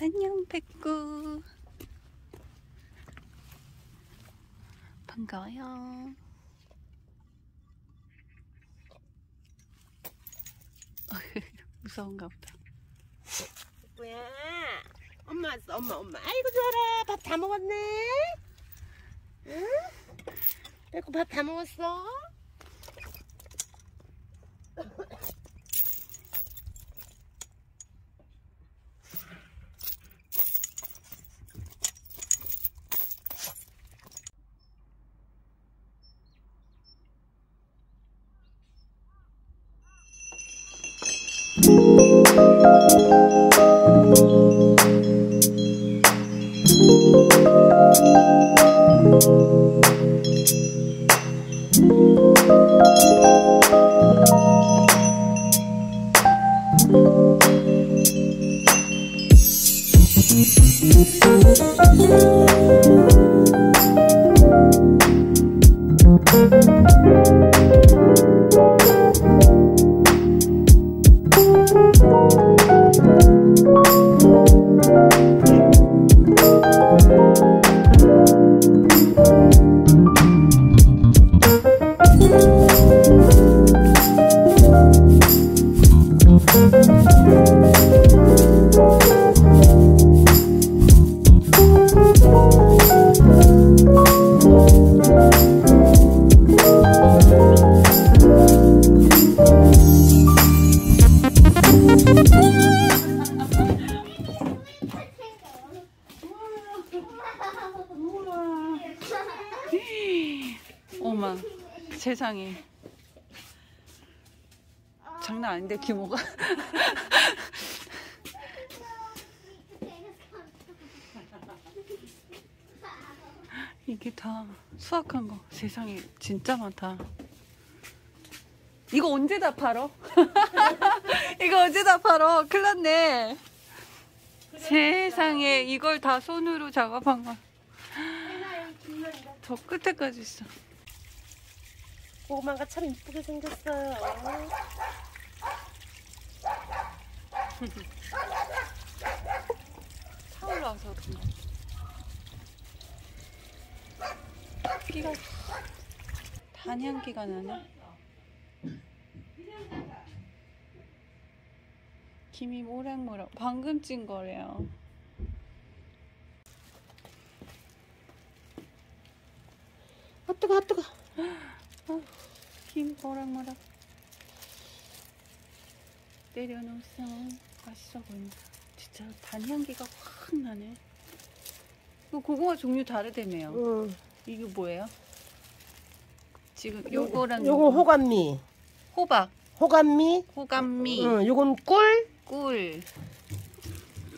안녕 백구 반가워요 무서운가 보다 뭐야? 엄마 왔어, 엄마, 엄마. 아이고, 좋아라. 밥 다 먹었네? 응? 빼고 밥다 먹었어? 어 세상에. 장난 아닌데 규모가. 이게 다 수확한 거. 세상에 진짜 많다. 이거 언제 다 팔어? 이거 언제 다 팔어? 큰일 났네. 세상에 이걸 다 손으로 작업한 거. 저 끝에까지 있어 고구마가 참 이쁘게 생겼어요. 타 올라서 그런가 끼가 단향기가 나네 김이 모락모락 방금 찐 거래요 아, 뜨거, 아, 뜨거. 김 모락모락 때려놓으서 맛있어 보인다 진짜 단향기가 확 나네 이거 고구마 종류 다르다며요 응. 이게 뭐예요? 지금 요거랑 요거 요거. 호감미. 호박 호감미. 호감미 응, 요건 꿀. 꿀.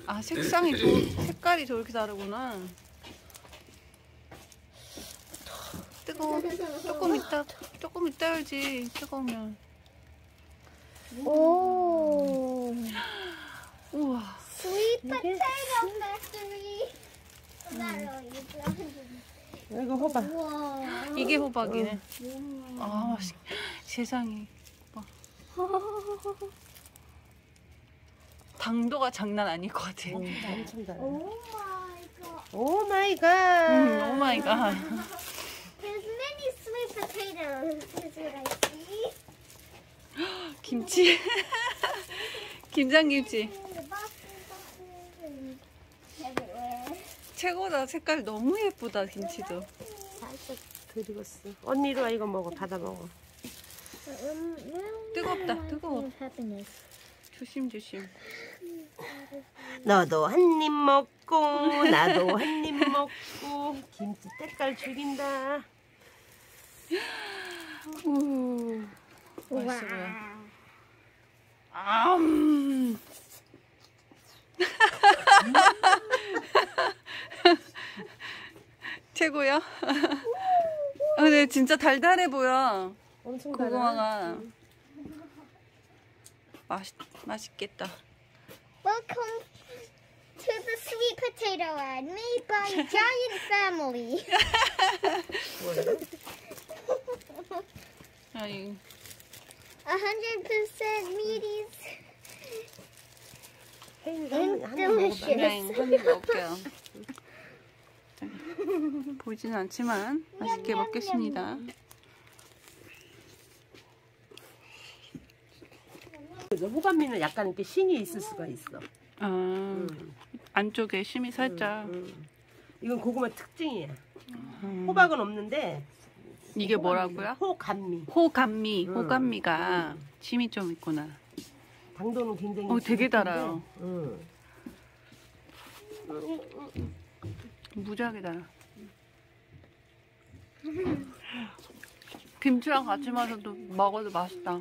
아 색상이 저, 색깔이 저렇게 다르구나. 뜨거워. 조금 이따 조금 이따 열지. 뜨거우면. 오. 우와. Potato factory. 음. 이거 호박. 이게 호박이네. 아 맛있. 세상에. 봐. 당도가 장난 아닐 것 같아. 응, 엄청 달아. Oh my god. 음, oh my god. 김치. 김장김치. In the boxes, boxes, and everywhere. 최고다. 색깔 너무 예쁘다. 김치도. 살짝 덜 익었어. 언니 이리 와 이거 먹어. 받아 먹어. 뜨겁다, 뜨거워. feel happiness. 조심 조심. 너도 한 입 먹고 나도 한 입 먹고 김치 때깔 죽인다. 우. 맛있어 보여. 아. 음. 최고야. 아, 근데 진짜 달달해 보여. 엄청 고구마가. 맛있 맛있겠다. Welcome to the sweet potato ad made by Giant Family. 아이, 100% meaties. And delicious. 보이진 않지만 맛있게 먹겠습니다. 그래서 호감미는 약간 이렇게 신이 있을 수가 있어. 아, 음, 안쪽에 심이 살짝. 음. 이건 고구마 특징이야. 음. 호박은 없는데 이게 뭐라고요? 호감미. 호감미, 음. 호감미가 심이 좀 있구나. 당도는 굉장히 어, 되게 달아요. 음. 무지하게 달아. 김치랑 같이 마셔도 먹어도 맛있다.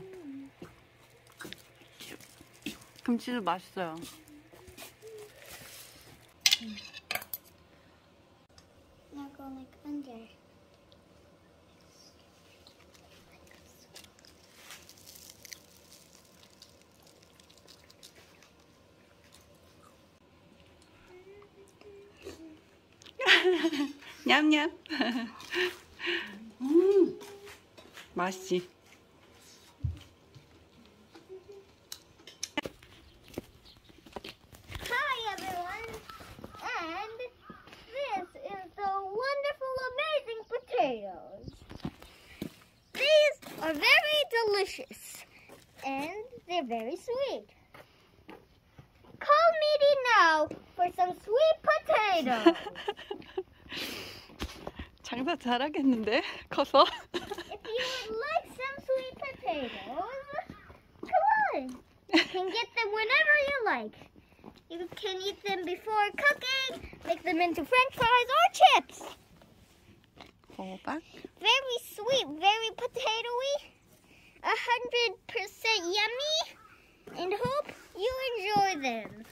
김치도 맛있어요. Now go like under. 냠냠. 음. 맛있지. Hi everyone, and this is the wonderful, amazing potatoes. These are very delicious, and they're very sweet. Call Meaty now for some sweet potatoes. 장사 잘하겠는데? 커서? if you would like some sweet potatoes, come on. You can get them whenever you like. You can eat them before cooking, make them into french fries or chips. 호박? Very sweet, very potatoey, a hundred percent yummy, and hope you enjoy them.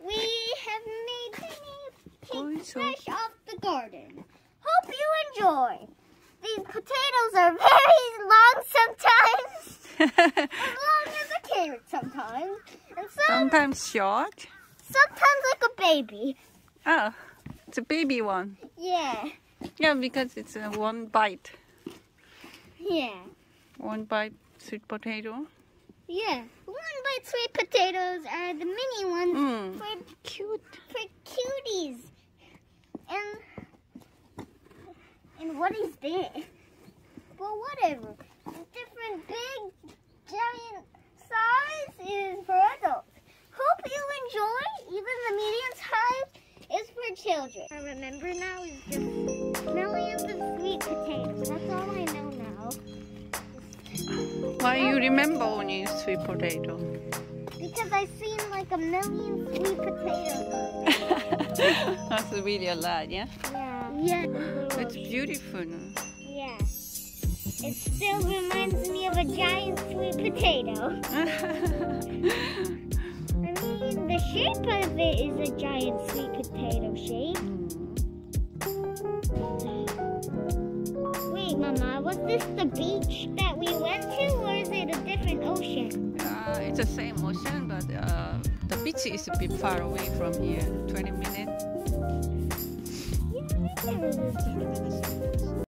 We have made many Oi, picked so- fresh off the garden. Enjoy. These potatoes are very long sometimes, as long as a carrot sometimes, and some, Sometimes short. sometimes like a baby. Oh, it's a baby one. Yeah, Yeah, because it's a one bite. yeah. One bite sweet potato. Yeah, one bite sweet potatoes are the mini ones Mm. for cute for cuties. And and what is this? Well, whatever. Different big, giant size is for adults. Hope you enjoy. Even the medium size is for children. I remember now is just millions of sweet potatoes. That's all I know now. Why you remember only sweet potato? Because I've seen like a million sweet potatoes. That's really a lot, yeah? Yeah. Yeah. It's beautiful. Yeah. It still reminds me of a giant sweet potato. I mean, the shape of it is a giant sweet potato shape. Mm. Wait, Mama, was this the beach that we went to, or is it a different ocean? Uh, it's the same ocean, but uh, the beach is a bit far away from here. 20 minutes.